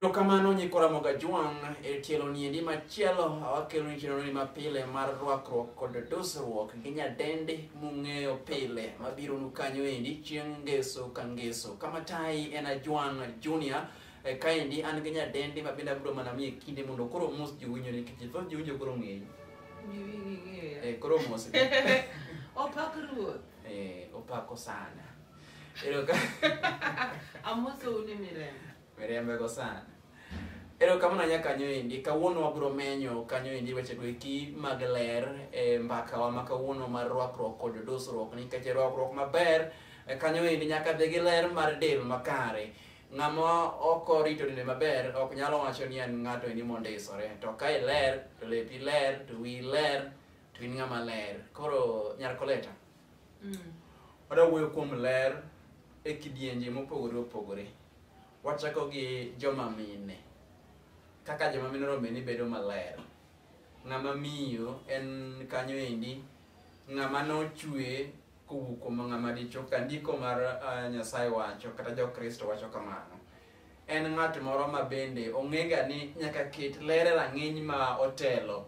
To kamano nyikwa Ramoga Jwang' e tielo niendi machielo awakelo ni chenro ni mapile mar rwakruok kod dusruok gi nyadendi mung'eyo pile mabiro nu kanyo endi chieng' ngeso ka ngeso kama tayi en Ajwang' Junior eh, kaendi an gi nyadendi ma bende abiro mana miye kinde mondo koro mos jowinjo nikech thoth jowinjo koro ng'eyi eh, koro mos opak ruoth eh, opako sana Eroka- amosou ni mirembe Miriembego sana. Erokamano nya kanyo endi. Kawuono wabiro menyo kanyo endi wechego eki mag ler e mbakawa ma kawuono mar rwakruok kod dusruok nikech e rwakruok maber e kanyo endi nyaka dhi gi ler mar del makare. Ng'ama ok orito dende maber ok nyalo wacho ni en ng'ato endi mondisore. To ka iler, to lepi ler, to wiyi ler, to in ng'ama ler. Koro nyar Koleta, Wadwa wuoyo kuom ler e kidienje mopogore opogore. Wachako gi joma mine. Kaka joma mine rombe ni bedo maler. Ng'ama miyo en kanyo endi ng'ama nochwe kowuok kuom ng'ama dichwo ka ndiko mar ah, Nyasaye wacho kata jo Kristo wacho kamano. en ng'at moro ma bende ong'ega ni nyaka ket ler e rang'iny ma otelo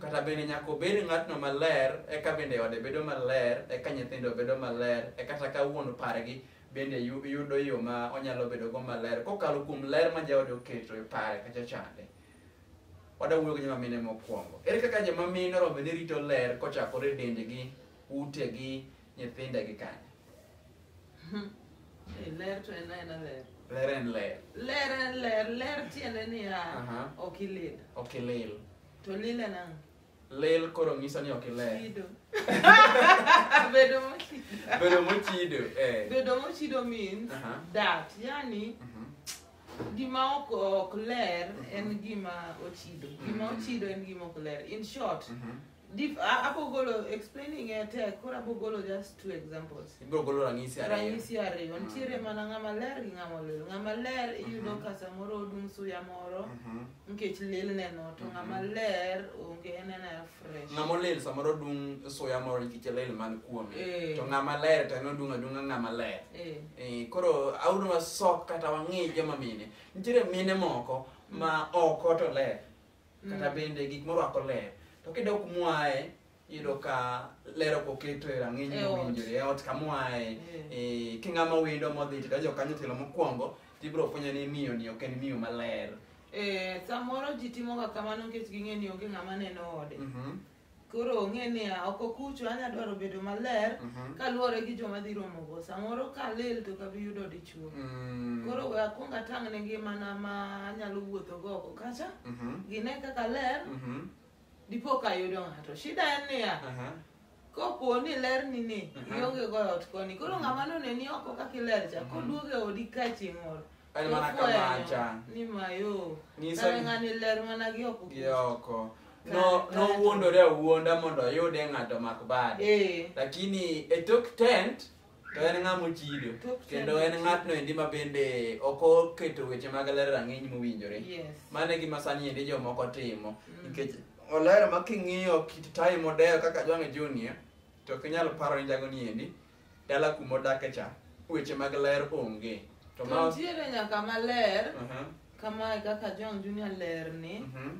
kata bende nyaka obed ng'atno maler eka bende ode bedo maler eka nyithindo bedo maler e kata ka wuon pargi bende yu- yudo yo ma onyalo bedogo maler kokalo kuom ler ma jaode oketo e pare kata chande wada wuoyo gi jomamine mokwongo ere kaka jomamine oromo ni rito ler kochakore e dendgi utegi nyithindegi kanye Eh, ler to en aena ler ler en ler ler en ler ler tiende niya Aha. ok ilil ok ilil to lil en ang' lil koro ng'iso ni ok iler chido bedo mochido bedo mochido eh. bedo mochido means Aha. dat yani Mhm. gima ok ok ler en gima ochido gima ochido en gima ok ler in short Mhm. Dif- a- abogolo explaining e tek koro abogolo just two examples ibiro golo ranyisi ariyo ranyisi ariyo nitiere mana ng'ama ler gi ng'ama olil ng'ama ler iyudo ka samoro odum suya moro Mhm. nikech lil neno to ng'ama ler onge en en aer fresh ng'ama olil samoro dung suya moro nikech lil man kuome Eh. to ng'ama ler to en odung adunga ng'ama ler Eh, Eh, koro audo wasok kata wang'i joma mine nitiere mine moko ma oko to ler kata bende gik morwako ler to kidok kumwaye iyudo ka ler ok oketo e rang'iny E ot. mowinjore e ot kamwaye Mm. eh, ki ng'ama wendo modhi to dajo kanyo telo mokwongo tibiro fwenyo ni miyo ni ok en miyo maler Eh, samoro ji timoga kamano nikech ging'e ni onge ng'ama neno ode Mhm. koro ong'e niya oko kucho anya dwaro bedo maler Mhm. kaluwore gi joma dhi romogo samoro kalil to kabi yudo dichuo Mm. koro we akwong atang' ne ngimana ma anyalo wuothogo oko kacha Mhm. gine kaka ler Mhm. dipo ka yudo ng'ato shida en niya Aha. kopo ni ler ni ni Mhm. ionge go e ot koni koro ng'ama noneni oko kaka iler cha koduoge odi ka chieng' moro en mana ka Nofwenyo macha ni mayo Ng'iso- kare ng'ani ler mana gi oko gi oko Kare, No- kare. nowuondore awuonda mondo oyude ng'ato mak bade Eh, lakini e tok tent to en ng'a mochido Tok tent kendo en mochido. ng'atno endi ma bende ok oketo weche mag ler rang'iny mowinjore yes mano e gima sani endi jomoko timo Mm. nikech olero ma king'iyo kit tayi modeo kaka jwange junior to ok inyal paro ni jago ni endi dala kuma odake cha weche mag ler onge to ma nitiere nyaka maler Aha, kama e kaka john junior ler ni mhm.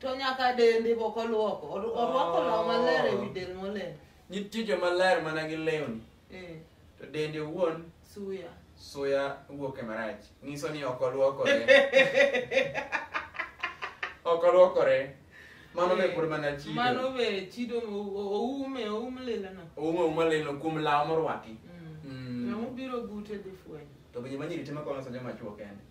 to nyaka dende bok oluoko Oru- orwako law maler e wi del moler nitie joma ler mana gi lewni Eh, to dende owuon suya Suya wuok e marach. Nyiso ni ok olwokore. ok olwokore. Mano be pod mana chido. Mano be chido oume oum lilano. Oume oum lilano kuom law morwaki. Mm. Mm. Ng'ama obiro bute dhi fwenyo. To be joma nyiri timo kono sa joma chuo kende.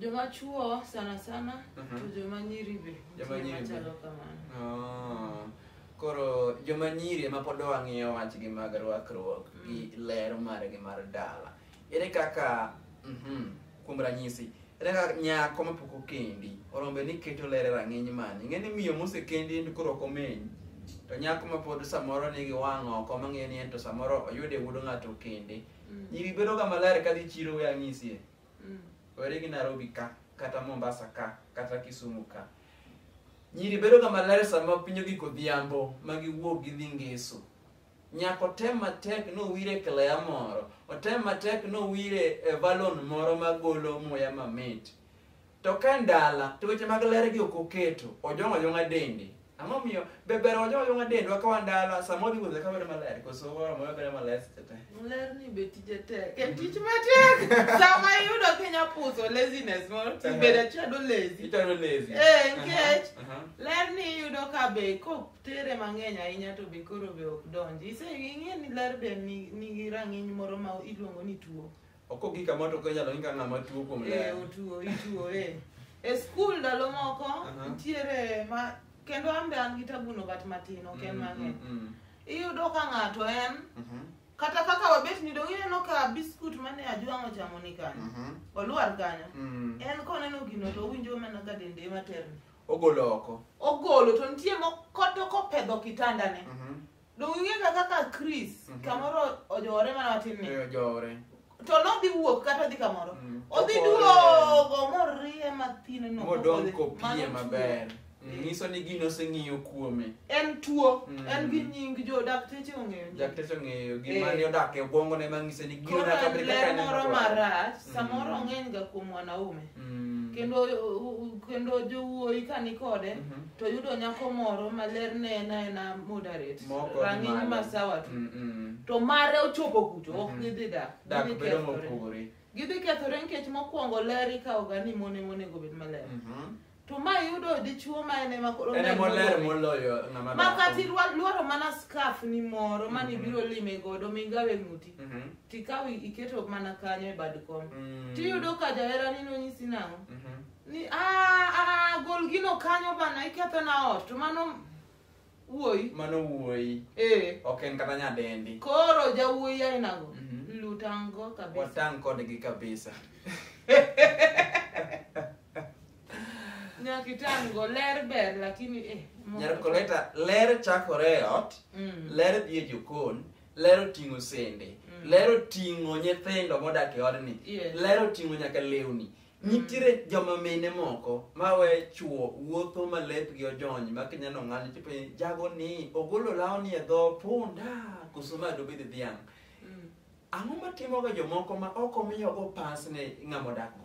Joma chuo sana sana uh mhm. -huh. to joma nyiri be. Joma nyiri be. Chalo kamano. Oh. Koro joma nyiri ema pod wang'iyo wachgi mag rwakruok mm. gi ler margi mar dala. Ere kaka mhm, kuom ranyisi ere kaka nyako mapok okendi orombe ni keto ler e rang'iny mane? Ing'e ni miyo mosekendi en koro ok omeny to nyako mapod samoro nigi wang' oko mang'eyo ni en to samoro oyude wuod ng'ato okende. Mm. Nyiri bedoga maler kadhi chiro we ang'isie. Mm. Weri gi Nairobi ka kata Mombasa ka kata Kisumu ka. Nyiri bedoga maler sama piny ogik odhiambo ma giwuok gidhi ngeso. Nyako tem matek nowire e klea moro, otem matek nowire e valon moro magolo muya mamit. To ka e ndala, to weche mag ler gi ok oketo, ojong'o ajong'a dende. Ang'o miyo? Be ber wajo wajo ngadendwa ka wan dala sama wadhi wuothe ka bedo maler koso wara moyo bedo maler seche te. Ler ni be tije tek. En tich matek. Sama iyudo ka inya puso laziness moro to ibedo achiel do lazy. Itero lazy. Eh, nikech- Aha, aha. Ler ni iyudo ka be kok tere mang'eny ahinya to be koro be ok donji. Ise ing'e ni ler be ni- nigi rang'iny moro ma iluongo ni tuo. Ok ogik kama to koro inyalo ng'i ka ng'ama tuo kuom Eh, ler. otuo ituo eh. e skul ndalo moko Aha. nitiere ma kendo an be an gi tabuno but matin ok en Mm, mang'eny mm, mm. iyudo ka ng'ato en Mhm, kata kaka wabet ni dong ineno ka biskut mane ajwang' ochamo ni kanyo mhm, olwar kanyo mm. en koneno gino to owinjo mana ka dende materni Ogolo oko. ogolo to nitie moko to kopedho kitandane Mhm, Donge ing'e ka kaka Chris Mhm. kamoro ojore mana matin ni. Miyo jowore. To nodhi wuok kata odhi kamoro. Mm. Odhi Opore. duogo morie mathin no. Modong' mopodhi. kopie Mano tuo. maber. Mm, Nyiso ni gino oseng'iyo kuome. En tuo. Mm. En gi nying jo dakteche ong'eyo. nying. Dakteche ong'eyo Eh. gima ne odak e obwongone ma ng'ise ni gino Koro nyaka en bed kaka ler en moro moro. marach, samoro Mm. ong'eny ga kuom wanaume. Mm. kendo kendo jowuoyi ka ni kode mm -hmm. to yudo nyako moro maler ne en aena moderate rang'iny masawa tu mm -hmm. to mare ochopo kucho mm -hmm. ok mm-hmm. gidhi dak gidhi kethore gidhi kethore nikech mokwongo ler ikawoga ni mone monego bed maler mm -hmm to ma yudo dichuo ma ene makomakat irwaro mana skaf ni moro mani mhm. biro lime godo migawe ng'uti mhm. tikaw iketo mana kanyo e bad kom Mm. tiyudo ka jaherani nonyisi nang'o Mhm. ni "Ah, ah, gol gino kanyo bana ikethona ot to mano wuoyi mano wuoyi ee ok en kata nyadendi koro jawuoyi ainago Mhm. lutango kabisa watang' kodgi kabisa nyakitango ler ber lakini eh, mondo- nyar koleta ler chakore e ot Mm. ler dhi e jokon ler oting'o sende mm. ler oting'o nyithindo modak e odni yes. ler oting'o nyaka lewni mm. nitiere mm. joma mine moko mawe chuo wuotho ma lepgi ojony ma kinyalo ng'anyo tipo jago ni ogolo lawni e dho punda koso ma dobed dhiang' mm. ang'o matimoga jomoko ma ok omiyogo pas ne ng'ama odakgo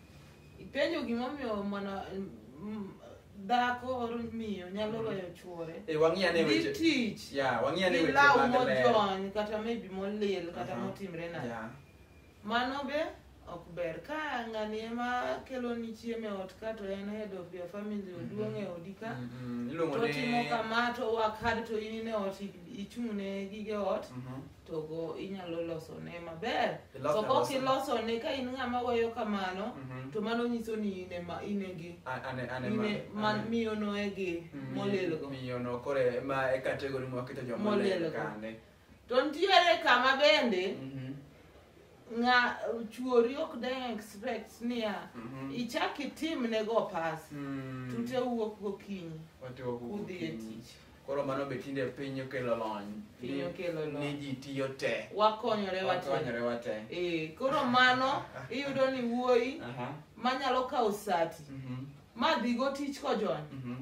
Ipenjo gimomiyo mana mm, dhako or miyo nyalo Mm. weyo chuore. Eh, wang'i ane Dhi weche. tich. Yeah, wang'i ane Gi weche law mag ler. mojony kata maybe molil kata Aha. motimre nade. Yeah. Mano be ok ber. Ka ng'ani ema keloni chiemo e ot ka to en head of your family oduong' e odi ka. Mm, mm, iluongo To ni- timo kama to work hard to in e ot i- ichung'ne gige ot. Mhm. to go inyalo losone maber Ilose to kok alose. ilosone ka in ng'ama weyo kamano Mhm. to mano nyiso ni in ema in e gi A- ane ane in ma- e- ma ane. miyono e gi Mm, molilgo miyono koro e- ma e kategori mwaketo joma Molilgo. lil kane to nitiere kama bende Mhm, ng'a chuori ok dang expect niya mhm. ichak itimnego pas Mm. tute wuok gokinyi Watiwa kuku udhi e kinyi. tich Koro mano be tinde piny okelo lony. Piny okelo lony. Ni ji tiyo te. Wakonyore wate. Wakonyore wate. Eh, koro mano iyudo ni wuoyi manyalo kawo sati. Mhm. Ma dhigo tich kojony. Mhm.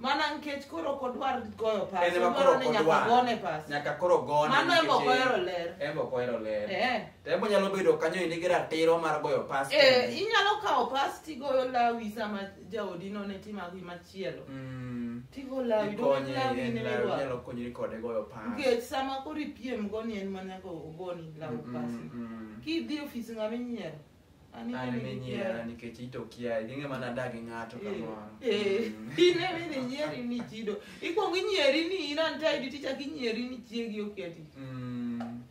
Mana nikech koro ok odwar goyo pas. En koro ni nyaka gone pas. Nyaka koro gone. Mano embo ohero ler. Embo ohero ler. Eh. To embo nyalo bedo kanyo in gi ratiro mar goyo pas. Eh, inyalo kawo pas tigoyo lawi sama jaodi no ne timo gi machielo Mm. tigo lawi do Ikonye, lawi en ne lawi, mirwako inyalo konyri kode goyo pas. nikech sama koro ipiem go ni en mana go ogoni law Mm, pasi mm. kidhi e ofis ng'ama inyiero An ema inyiera nikech it okiaye, ging'e mana dak gi ng'ato kamoro. Mm. in ema idhi nyieri ni chido ikwongo inyieri ni in antaidi tichak inyieri ni chiegi oketi Mm.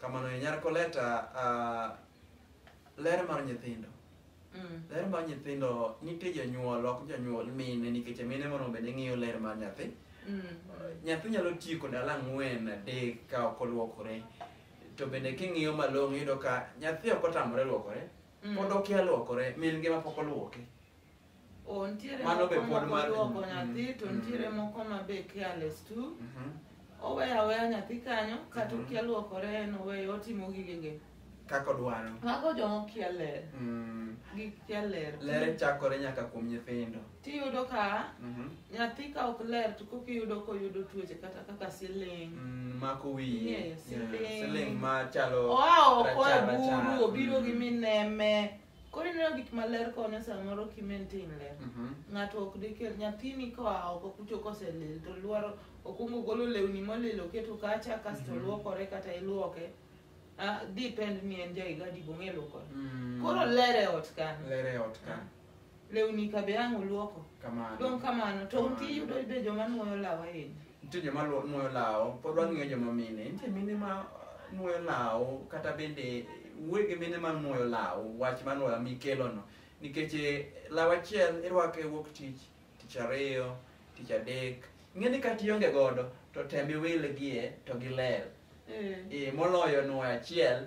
Kamano e nyar Koleta, ah, ler mar nyithindo. Mm. Ler mar nyithindo nitie jonyuol ok jonyuol mine nikech mine mono bende ng'iyo ler mar nyathi. Mm. Nyathi nyalo tieko ndalo ang'wen adek ka ok oluokore. To bende king'iyo malong'o iyudo ka nyathi ok otamore luokore. Mm. Pod okia luokore, min ngima pok oluoke. O, nitiere Mano be moko pod ma mar- odwoko mm, nyathi to mm. nitiere moko ma be careless too Mhm. oweyo aweya nyathi kanyo kata Mhm. okia luokore en oweyo otimo gigege kaka odwaro mago joma okia ler Mm. gikia ler lere chakore nyaka kuom nyithindo tiyudo ka Mhm. nyathi ka ok ler to koka iyudo koyudo tuoche kata kaka siling Mm, mako wiye Yeah, Yeah, siling. siling ma chalo oa oko e rachar, rachar. buru obiro gi Mm. mineme Koro ineno gik maler konyo samoro ki maintain ler. Mhm. Ng'ato ok dikel nyathini koa oko kucho koselil to lwaro okwongo golo lewni molil oketo kacha kasto Mhm. luokore kata iluoke. Ah, depend ni en jaiga dibong'e luokore. Mm. Koro ler e ot kanyo. Ler e ot ka. lewni ka be ang' uluoko kamano dong' kamano to Kamano. nitie yudo be joma nwoyo law ahinya nitie joma luo- nwoyo lawo pod wang'iyo joma mine nitie mine ma uh, nwoyo lawo kata bende wuogi mine ma nwoyo lawo wach ma nwoyo mikelono nikech eh, law achiel irwake wuok tich tich ariyo tich adek ing'eni ka tionge godo to tem iwilgie to giler Eh, Eh, moloyo nwoyo achiel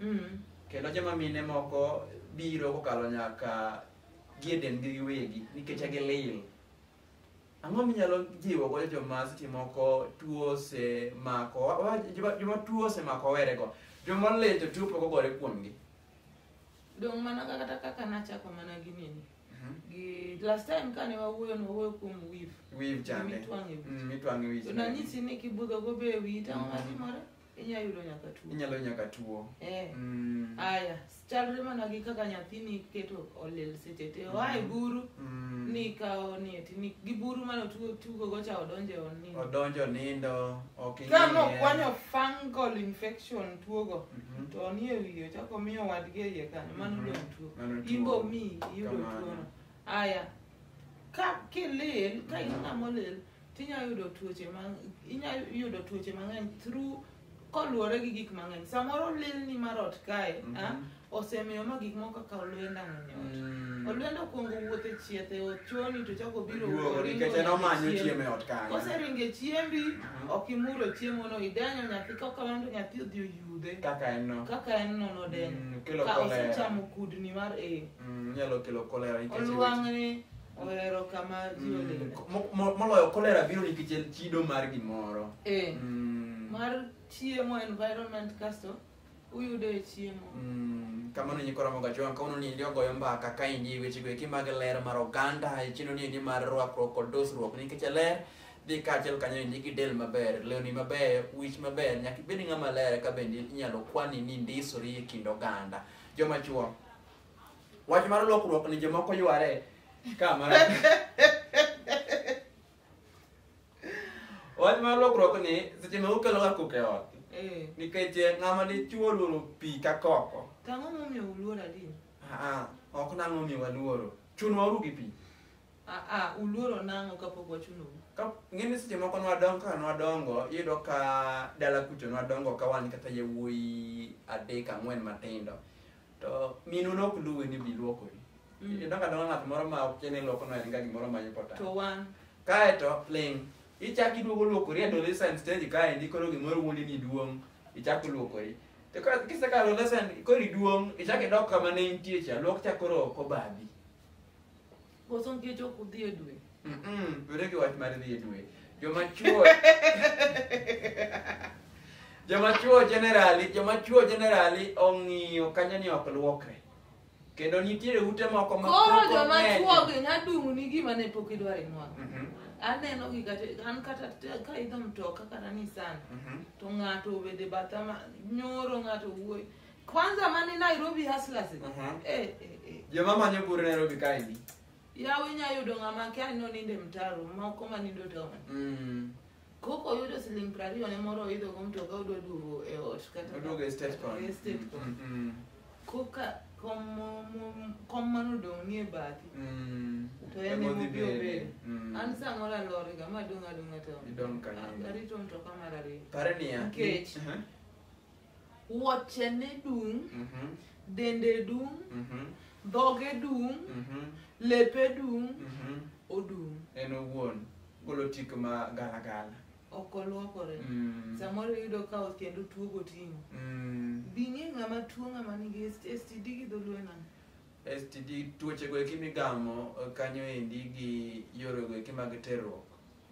Mm. kendo joma mine moko biro kokalo nyaka gie dendgi giwegi nikech gilil ang'o minyalo jiwo godo joma seche moko tuo osemako wa- wa- joma- joma tuo osemako werego joma olil to tuo pok ogore kuomgi dong' mana ka- kata kaka nachako mana gi nini gi last time kane wawuoyo nwawuoyo kuom wif wiv chande Mitwang'e wich. Mm, mitwang'e wich to nanyisi ni kibudhogo be e wiyi tang'o matimore inyalo yudo nyaka tuo inyalo yudo nyaka tuo eh. mm. aya chalre mana gi kaka nyathini keto olel seche te mm. oae buru mm. ni kawo nieti ni gi buru mane otugo go cha odonjo e onindo odonjo nindo ok ka nokwanyo fungal infection tuogo mm -hmm. to nie wiye ochako miyo wadgi e iye kanyo mano mm -hmm. tuo imbo mi iyudo tuono aya ka kilil ka in ng'ama olil tinya yudo tuoche ma inya yudo tuoche mang'eny through koluwore gi gik mang'eny samoro lilni mar ot kae Mhm. ah, osemiyo ma gik moko kaka olwenda ng'eny ot Mm. olwenda okuongo wuotho e chieth e ot choni to chako biro Duogo oringo nikech en nyaka omanyo chiembi. chiemo e ot kanyo. koseringo e chiembi Mhm. ok imuro chiemono idenyo nyathi kokamano to nyathi odhi oyudhe Kaka en no. kaka en nono Mm, denyo kelo ka cholera. osechamo kudni mar e Mm, Nyalo kelo cholera nikech weche- olwang'ni Ohero kama ji Mm, olime. ko- mo- mo- moloyo kolera biro nikech en chido mar gimoro Eh, Mm, mar chiemo environment kasto uyudo e chiemo. mm, kamano nyiko ramoga chon kawuono ni endi ogoyo mbaka ka endi e wechego eki mag ler mar oganda e chino ni endi mar rwakruok kod dosruok nikech e ler dhi kaachiel kanyo endi gi del maber lewni mabeyo wich maber nyaka ibed ng'ama ler ka bende inyalo kwani ni indisori e kind oganda joma chuo wach mar lokruok ni jomoko yware ka mar wach mar lokruok ni seche ma ukelo ga kuke ot Eh. nikech eh, ng'ama dichuo luoro pi ka koko To ang'o momiyo uluor adi? Aa, ok nang'o mi waluoro chunwa uru gi pi Ah, ah, uluoro nang'o kapok wachunou? Ka- ng'eni seche moko nwadongo kaka nwadongo iyudo ka dala kucho nwadongo ka wan kata yawuoyi adek ang'wen matindo to minu nok luwe ni biluokori mm. idonga donga ng'at moro ma ok chene luoko no en ga gimoro ma yipota to wan kae to ling ichak iduogo luokori e adolescent stage kae ndi koro gimoro wuondi ni duong ichak luokori to ka kise ka adolescent koro iduong ichak idok kama ne intie cha luok cha koro ok obadhi Koso nitie jok udhi e dwe. Mm-mm, Were gi wach mar dhi e dwe. Joma chuo Joma chuo generally, joma chuo generally ong'iyo kanyo ni ok luokre. Kendo nitiere ute moko ma Koro pok joma ong'eny. chuogi nya dung' ni gima ne pok idwaro inwang'. Mhm, Aneno gi kata an kata te- ka idho mtoka kata Nissan mhm. to ng'ato obede batha ma nyoro ng'ato wuoyi Kwanza mani Nairobi hustlers. Eh, Aha. eh, eh. Joma manyo bur Nairobi kaendi. Yawe nya yudo ng'ama kia ni oninde mtaro, moko manindo town. Mm. Koko yudo siling prariyo ne moro oidho go mtoka odwa duogo e ot kata. Oduogo e state con. E state con. Mm, mm, Koka kom mo- mo- kom mano dong' nie bathi. mm. To en Emodhi emodhi bere. obere. Mm. An samoro alorega ma dong' adong'a town. Idong' kanyo. Arito mtoka mar ariyo. Pare niya. Nikech. Aha. wuochene dung' Mhm. dende dung' Mhm. dhoge dung' Mhm. lepe dung' Mhm. odung' en owuon golo tik ma galagala ok olwokore Mm. samoro iyudo ka othiendo tuo goting'o Mm. bing'e ng'ama tuo ng'ama nigi std gi dholuo e nang'o std tuochego eki migamo eh, kanyo endi gi yorego eki mag terruok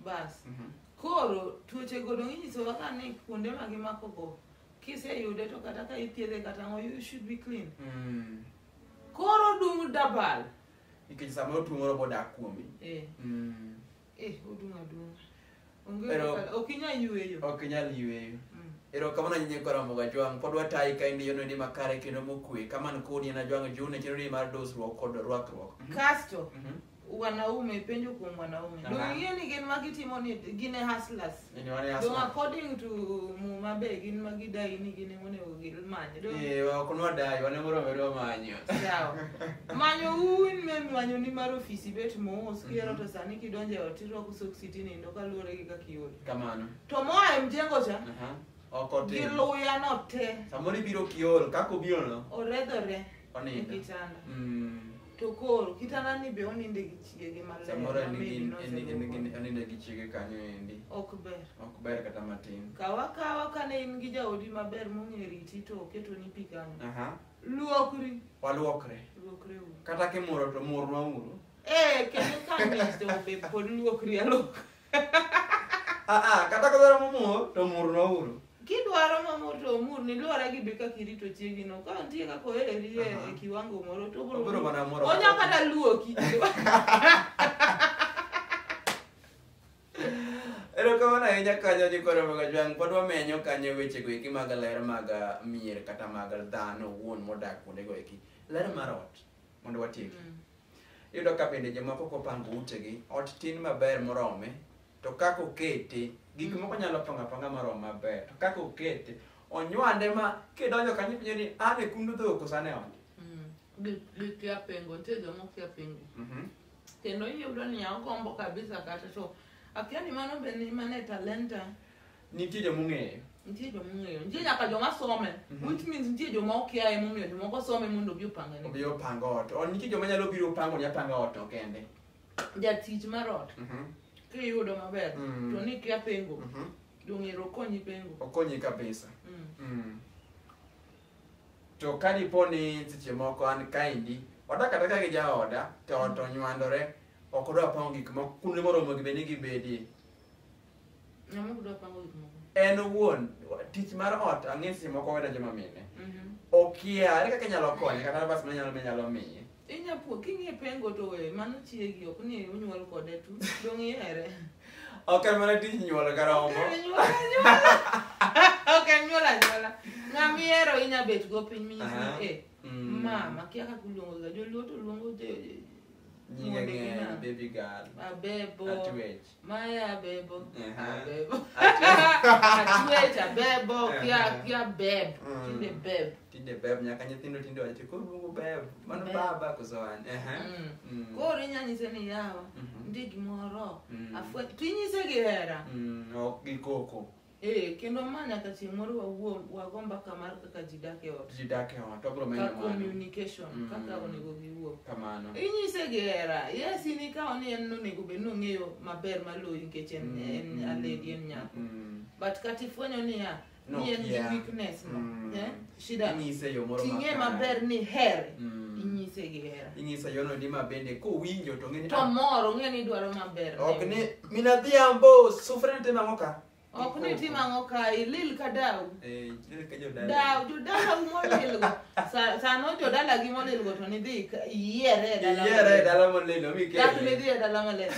bas Mhm. koro tuoche go dong inyisowa ka ni kuonde ma gimako go kiseyude to kata ka ithiedhe kata ngo you should be clean Mm. koro dung dabal nikech sama otuo moro bodak kuomi eh Mm. eh odung adung onge Pero- kaka- ok inya yueyo ok inyal yueyo Mm. erokamano nyinyi koramoga jwang' pod watayi ka in yono ni makare kendo mokwe kaman kodi en ajwang' june chenro ni mar dosruok kod rwakruok kasto Mhm. wanaume penjo kuom wanaume Aha. dong'ie ni gin ma gitimo ni gin e hustlers Nini wale dong hasa? according to muma be gin ma gidai ni gin emonego gilmany dong Eh, wa- kunwa dai, wale moro wero manyo. yawa manyo un me manyo ni mar ofisi bet mos kiero Mhm. to sani kidonje ot irwako soksi tinindo kaluwore gi kaka iol Kamano. to moa e mjengo cha Aha. Oko gi tin. luya no te Samoro ibiro kiol, kaka obiro no. oredhore e Onindo. kitanda Mm. To koro kitanda ni be oninde gi chiege maler. Samoro ma en maid gi en gi- en noseluongo. gi- oninde gi chiege kanyo endi. Ok ber. Ok ber kata matin. Kawa kawa kane in gi jaodi maber mong'e riti to oketo ni pi kanyo. Aha. Luokri. Waluokre. Luokre uru. Kata kimuro to murnwa uru. Eh, kendo ka ng'ich to be pod luokri alok. Ah, ah, kata kodwaro momur to mur nouru kidwaro mamor to omur ni luwore gi be kaka irito chiegi no ka nitie kaka oheri e Aha. e kiwango moro to obiro- Obiro mana moro. onya kata luoki erokamano ahinya kanyo jikoromoga jwang' pod wamenyo kanyo wechego eki mag ler mag ah, mier kata mag dhano owuon modak kuondego eki ler mar ot mondo watieki Iyudo ka bende jomoko kopango utegi, ot tin maber morome, to kaka okete, gik mm. moko nyalo panga panga marom maber, to kaka okete, onywande ma kidonjo kanyo ipenjo ni an e kundu dhok koso an e ot. Mm. Gikia pengo, nitie joma okia pengo. Mhm. Kendo iyudo ni ogombo kabisa kata to akia ni mano be ni mano e talenta. Nitie joma ong'eyo. nitie joma ong'eyo nitie nyaka joma some Mhm. which means nitie joma okia emomiyo jomoko some mondo obi opangane Obi opang ot. O nitie joma nyalo biro pango ni apanga ot to kende. jatich mar ot Mhm. kiyudo maber Mm. to ni kia pengo Mhm. jong'ero okonyi pengo Okonyi kabisa. Mm. Mm. To ka dipo ni seche moko an kaendi, wadak ataka gi jaoda, to ot onywandore, ok odwa pango gik moko, kuonde moromo gi bende gibedie. Ng'ama ok dwa pango gik moko. en owuon tich mar ot ang'e seche moko weda joma mine Mhm. okia ere kaka inyalo konye kata nafas ma nyalo minyalo miye Inya puo king'e pengo to we mano chiegi ok ni unyuol kode tu. Dong ihere. ok en mana tij nyuol ka rombo Kare nyuol anyuola. Ok en nyuol anyuola. Ng'ama ihero inya bet go piny minyisi Aha. ni eh. Mm. Mama kia kaka uluongo ga joluo to luongo je- Nyinge Mondo ng'eny, gina. baby girl, abebo. atwech. Maya abebo. Aha. Abebo. Atwech abebo kia kia beb. Mm. Tinde beb. Tinde beb nyaka nyithindo tinde wacho koro luongo beb. Mano Beb. baba koso an. Aha. Mm. Mm. Koro inya nyise ni yawa. Mhm. Ndi gimoro. Mm. Afwe. To inyise gi hera. Mm, ok gi koko. Eh, kendo ma nyaka chieng' moro wawuo wago mbaka mar kaka ji dak e ot ji dak e ot wabro ka medo mano communication Mm. kaka onego giwuo kamano inyise gi hera yes in ikawo ni en nonego bed nong'eyo maber maloyi nikech en Mm, en mm, aledi en nyako mm. but kata ifwenyo niya ni en gi Nokia. weakness mo Mm. eh? Shida Inyise yo moro ting'e makare. maber ni here Mm. inyise gi hera Inyise yono di ma bende kowinjo to ng'e ni to mor ong'e ni idwaro maber ok ni min adhiambo sufre ni tim ang'o ka? ok ni tim ang'o ka ilil ka daw Eh, nene ka jodala. daw jodala u molilgo Sa- sano jodala gi molilgo to nidhi ka- iyiere e dala Iyiere e maler. dala molilo mi ke. dak nidhi e dala maler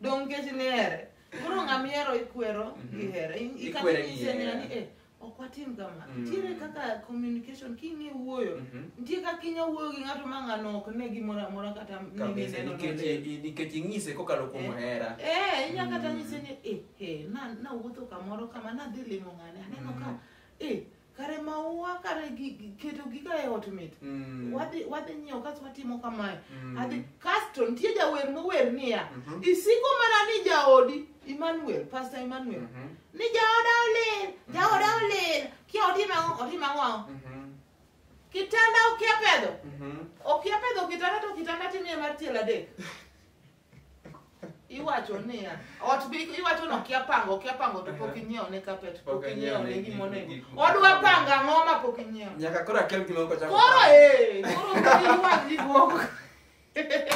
dong kech ni here koro ng'am yiero ikwero gi here I- i- kata Ikwere gi inyise niya hera. ni eh, ok watim kama Mm. nitiere kaka communication king'e wuoyo Mhm. nitie kaka inya wuoyo gi ng'ato ma ng'ano ok ne gimoro amora kata ne kabisa gineno nikech node. i- nikech ing'ise kokalo kuom Eh. hera Eh, inya kata Mm. nyise ni eh, eh, na- nawuotho kamoro kama nadhi limo ng'ane aneno ka Mm. eh, kare maua kare gi- gi- keto gi ka e ot mit Mm. wadhi wadhi nyiewo kasto watimo kamae Mm. adhi kasto nitie jawer mower niya Mhm. isiko mana ni jaodi Emmanuel, Pastor Emmanuel. Mhm. Ni jaoda olil, jaoda olil. Kia otimo ang'o? Otimo ang'o ang'o? Mhm. Kitanda okia pedho. Mhm. Okia pedho kitanda to kitanda timie mar tielo adek. Iwacho niya, ot bi iwacho ni okia pango, okia pango to pok inyiewo ne carpet, pok Pok inyiewo ne inyiewo ne gima onego. gik- gik- Odwa pango ang'o ma pok inyiewo? Nyaka koro akel gima ok ochako. Koro eh, koro koro iwagi guok.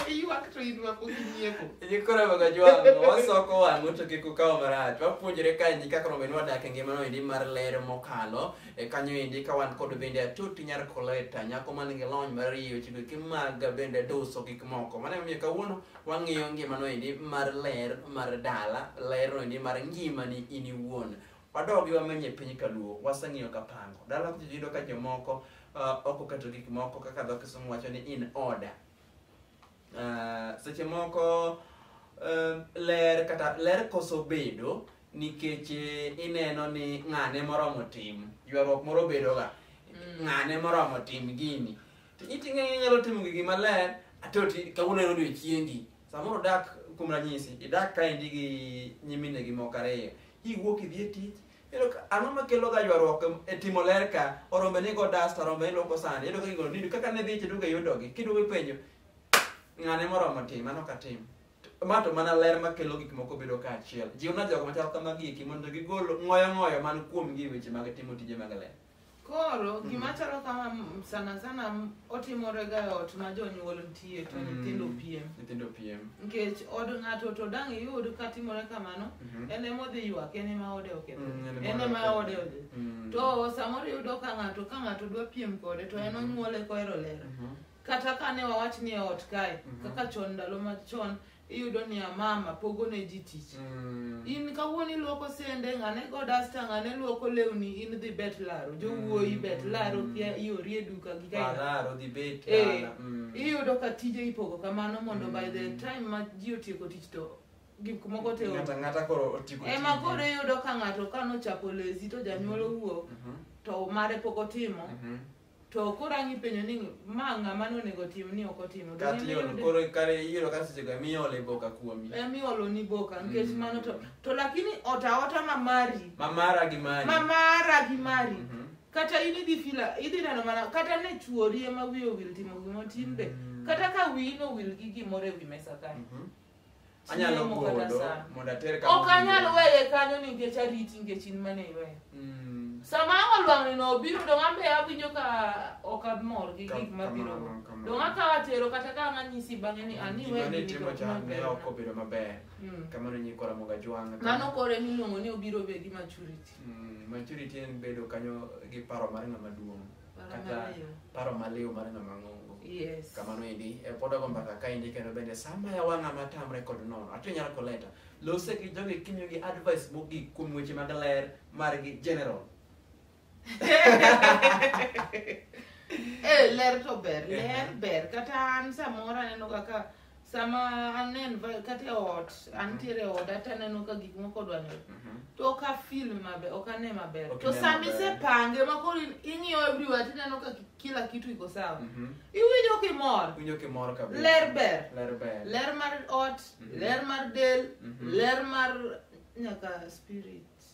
Ywak to in ma pok inyiego. Nyikora baga jwango, wasoko wang'o to kik ukaw marach. Wapuonjore ka ni kaka onego wadak e ngimano endi mar ler mokalo. E kanyo endi ka wan kod bende atuti nyar koleta, nyako man gi lony mar riyo weche go kimaga bende duso gik moko. Mano emomiyo kawuono wang'iyo ngimano endi mar ler mar dala, lerno endi mar ngimani in iwuon. wadogi wamenye piny kaluo waseng'iyo kapango dala kucho yudo ka jomoko uh, ok oketo gik moko kaka dho kisungu wacho ni in order uh, seche moko uh, ler kata ler koso bedo nikech eh, ineno ni ng'ane moromo tim ywaruok moro bedoga Mm. ng'ane moromo tim gini to iting'e inyalo timo gigi maler atoti kawuono en odiochiengi Samoro dak kuom ranyisi, idak kaendi gi nyiminegi moko ariyo. Iwuok idhi e tich, iyudo ka ang'o makelo ga ywaruok e timo ler ka orombe ni go dasta orombe iloko sande iyudo ka gigolo nindo kaka ne dhi tiduga yudogi kiduga ipenjo ng'ane moromo tim mano ka tim ma to mana ler makelo gik moko bedo ka achiel jiwna jogo machal kamagi eki mondo gigol ng'oyo ng'oyo man kuomgi e weche mag timo tije mag ler Koro gima chalo kama m- sana sana m- otimore ga e ot ma jonyuol nitie to nyithindo piem. nyithindo piem Nikech od ng'ato to dang' iyud ka timore kamano, Mhm. en ema odhi ywak, en ema ode oketho. Mm, en En ema ema ode oketho. odhi. Mm. To samoro iyudo ka ng'ato ka ng'ato dwa piem kode to en onyuole kohero ler. Mhm. Kata ka ne wawach ni e ot kae, Mhm. kaka chon ndalo machon, iyudo ni amama pogo ne ji tich mm. in kawuono iluoko sende ng'ane go dasta ng'ane luoko lewni in dhi bet laro jowuoyi mm. bet laro kia iori e duka gi kailaro dhi bet eh, mm. iyudo ka tije ipogo kamano mondo mm. by the mm. time ma ji otieko tich to gik moko te ng'ata koro otieko ema koro iyudo ka ng'ato kanochako lezi to janyuol owuok mm-hmm. to mare pok otimo mm-hmm. to koro ang' ipenjo ni ma ng'ama nonego tim ni ok otimo Donge Kata iolo- miyude- koro kare iyudo ka seche go miole boka kuomi emiolo ni boka nikech Mm. mano to to lakini otaota mamari mamara gi mari mamara gi mari Mhm. kata in idhi fila idhi neno mana kata ne chuori ema wiye owil timo gimoro to in be Mm. kata ka wiyi nowil gi gimoro e wi mesa kae Mhm. Anyalo Chiemo kata golo saa. mondo ater kama ok anyal owinjore. weye kanyo nikech ariti nikech in mane iweyo Mm, sama olwang'ni no obiro dong' ambe awinjo ka ok amor gi Kam- gik mabiro kamano, kamano. dong' akawo atero kata ka ang' anyisi bang'e ni ani gima ne weyo timo chon ne ok obedo maber kamano nyikora moga jwang' mano koro ema iluongo ni obiro be gi maturity Mm, maturity en bedo kanyo gi paro mar ng'ama duong' kata paro maliw mar ng'ama ng'ongo yes. kamano endi e, pod ago mbaka ka endi kendo bende sama yawa ng'ama tamre kod nono ato inyalo koleta lose gi jogi kimiyogi advice mogik kuom weche mag ler margi general e ler to ber ler ber kata an samoro aneno kaka sama anen va- kata e ot antiere e oda to aneno ka gik moko odwanyore Mhm. to ok afil maber ok ane maber Ok to ine sama maber. isepange ma koro in- ing'iyo everywhere to ineno ka ki- kila kitu iko sawa Mhm. iwinjo kimor Winjo kimor kabisa. ler ber Ler ber. ler mar ot Mhm. ler mar del Mhm. ler mar nyaka spirit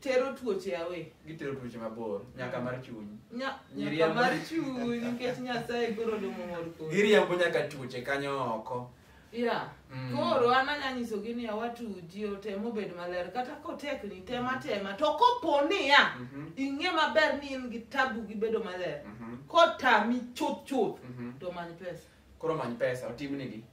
tero tuoche away gitero tuoche mabor nyaka mar chuny Nya- nyaka Nyiriambo. mar chuny nikech nyasaye koro domo mor kodi giriambo nyaka tuoche kanyo oko ya Mm. koro an anya nyisogi niya watuji otem obed maler kata kotekni tem atema to kopo niya Mhm. ing'e maber ni in gi tabu gi bedo maler Mhm. kotami chuth chuth Mhm. to many pesa koro many pesa otimnigi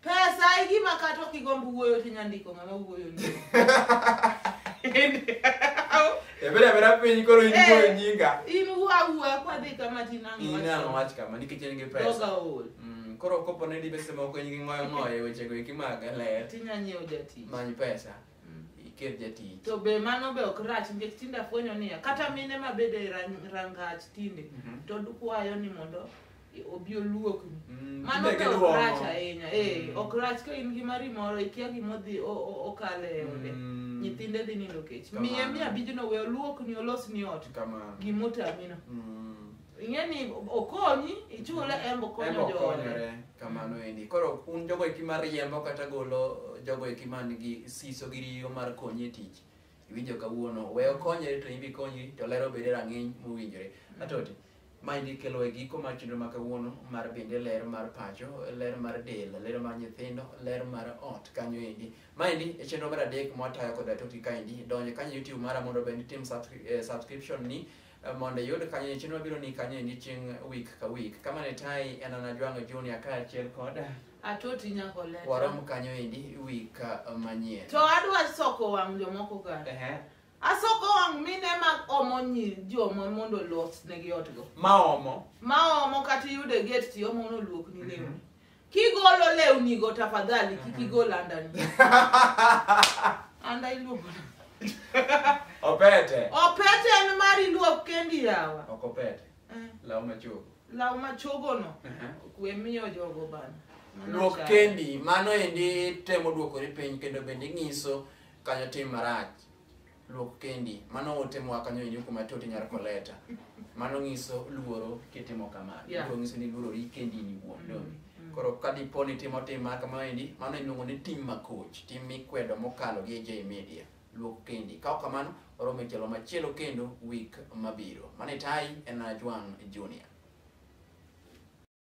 Pesa e gima kata ok igomb wuoyo to inyalo ndiko ng'ama wuoyo ni. Ebera bera piny koro in Eh. wuoyo nyinga. In wuo awuoya kwadhi kama tin ang'o In ang' wach kama nikech en gi pesa. Doga ol. Mm, koro kopo ne dibese moko in gi ngoyo ngoyo e wechego eki mag ler Tinya nyiewo jatich. many pesa. Mm, ikel jatich to be mano be ok rach nikech tinde afwenyo niya kata mine ma bede e ran- rangach tinde Mhm. to dukwayo ni mondo i- obi oluokni Mm, mano tinde be ok giduomo. rach ahinya ee Mm. ok rach ka in gi mari moro ikia gimodhi o- o- okale e ode Mm. nyithinde dhi nindo kech Kamano. miye mi abijno we oluokni olosni ot kamano gimotamino Mm. ing'e ni okonyi ichule embo Embo konyo joode konyore kamano endi koro un jogo eki mariembo kata golo jogo eki man gi siso gi riyo mar konyi e tich iwinjo kawuono we okonyre to ibi konyi to ler obede rang'iny mowinjore atoti maendi kelo e giko mar chenro ma kawuono mar bende ler mar pacho ler mar del ler mar nyithindo ler mar ot kanyo endi maendi e chenro mar adek mwatayo kod atoti kaendi donje kanyo youtube mara mondo bende itim subscri- eh, subscription ni Mondo iyud kanyo ni chenro mabiro ni kanyo ni chieng' week ka week. Kama ne tai en ana Jwang'o Junior kaachiel kod Atoti nyako leta. warom kanyo endi week uh, manyien. To adwa soko wang' jomoko ga. Ehe. Asoko wang' mine ma omo nyi joma mondo los negi otgo. Maomo. Ma omo kata iyude gate to iomo noluokni lewni. Kigolo lewnigo tafadhali kik igol andani. Anda iluogo. Opete. Opete en mar iluok kendi yawa. Ok opete. Eh, Law machogo. Law machogono. Kwe miyo jogo bana. Mano Luok chal. kendi, mano endi temo duokori piny kendo bende ing'iso kanyo tim marach. Luok kendi. Mano ote moa kanyo inyo kuma tote nyar koleta. Mano ngiso luoro kitimo kamano. Yeah. Luoro ngiso ni luoro ri kendi ni wuon. Mm. Donge? Mm. Koro ka di poni timo tim mar kamano endi, mano iluongo ni tim makoch. Tim mikwedo mokalo gi AJ Media. Luok kendi. Kao kamano, oromo e tielo machielo kendo week mabiro. Mane tai en Ajwang' Junior.